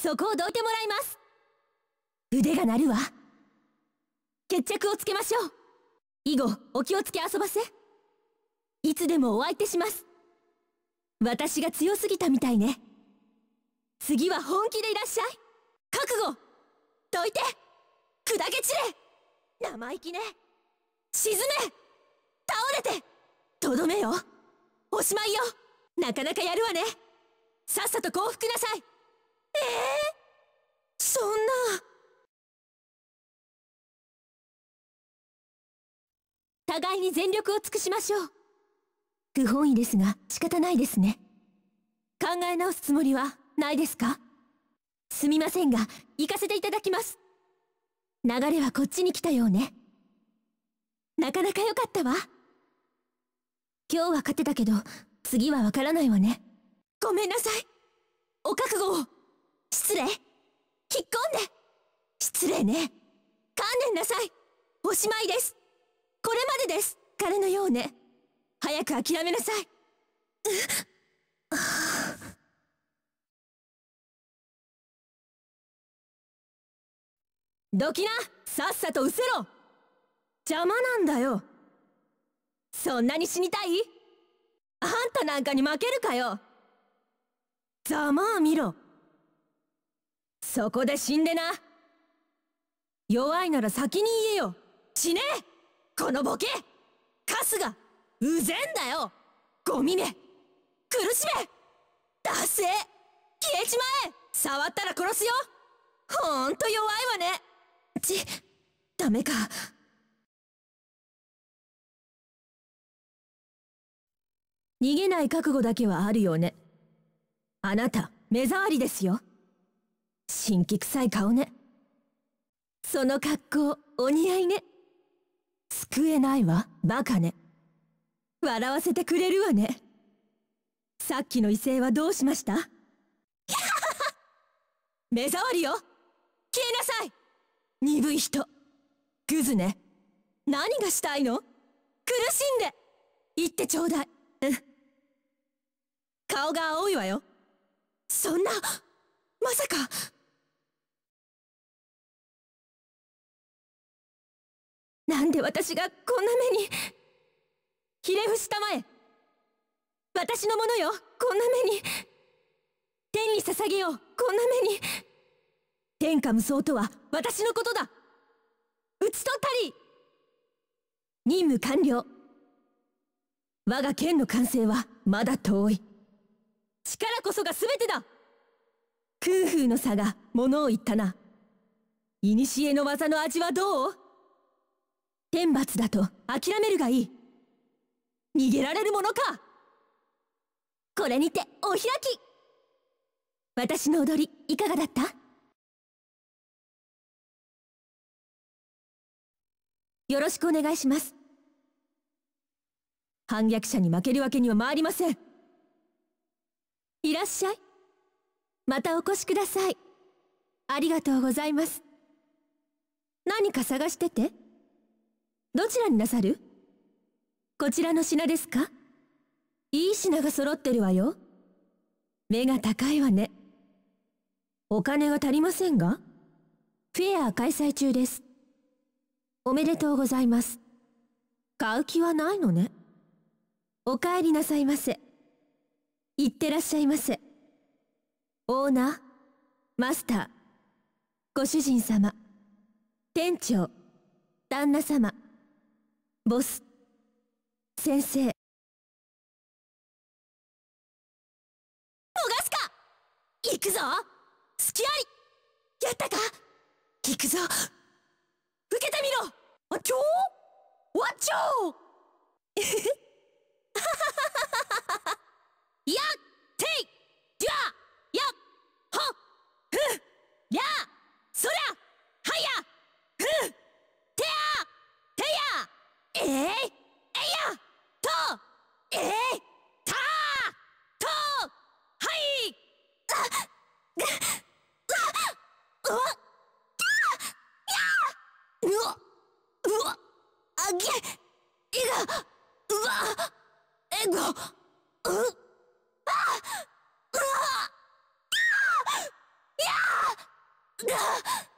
そこをどいてもらいます。腕が鳴るわ。決着をつけましょう。以後お気をつけ遊ばせ。いつでもお相手します。私が強すぎたみたいね。次は本気でいらっしゃい。覚悟。どいて。砕け散れ。生意気ね。沈め。倒れて。とどめよ。おしまいよ。なかなかやるわね。さっさと降伏なさい、そんな。互いに全力を尽くしましょう。不本意ですが仕方ないですね。考え直すつもりはないですか？すみませんが行かせていただきます。流れはこっちに来たようね。なかなか良かったわ。今日は勝てたけど次はわからないわね。ごめんなさい。お覚悟を。失礼。引っ込んで。失礼ね。観念なさい。おしまいです。これまでです。彼のようね。早く諦めなさい。どきなさっさと失せろ。邪魔なんだよ。そんなに死にたい？あんたなんかに負けるかよ。ざまあ見ろ。そこで死んでな。弱いなら先に言えよ。死ね。このボケ。カスがうぜんだよ。ゴミめ苦しめ。ダセ消えちまえ。触ったら殺すよ。ほんと弱いわね。ちダメか。逃げない覚悟だけはあるよね。あなた目障りですよ。神気臭い顔ね。その格好お似合いね。救えないわバカね。笑わせてくれるわね。さっきの威勢はどうしました？目障りよ。消えなさい。鈍い人。グズね。何がしたいの？苦しんで。言ってちょうだい。顔が青いわよ。そんなまさか。なんで私がこんな目に？ひれ伏したまえ。私のものよこんな目に。天に捧げようこんな目に。天下無双とは私のことだ。討ち取ったり。任務完了。我が剣の完成はまだ遠い。力こそが全てだ。空風の差が物を言ったな。古の技の味はどう？天罰だと諦めるがいい。逃げられるものか。これにてお開き。私の踊りいかがだった？よろしくお願いします。反逆者に負けるわけには参りません。いらっしゃい。またお越しください。ありがとうございます。何か探してて？どちらになさる？こちらの品ですか？いい品が揃ってるわよ。目が高いわね。お金が足りませんが？フェア開催中です。おめでとうございます。買う気はないのね。お帰りなさいませ。いってらっしゃいませ。オーナーマスターご主人様店長旦那様。ボス。先生。逃すか。行くぞ。隙あり。やったか。行くぞ。受けてみろ。あちょーわっちょー。やっけどうんあっ。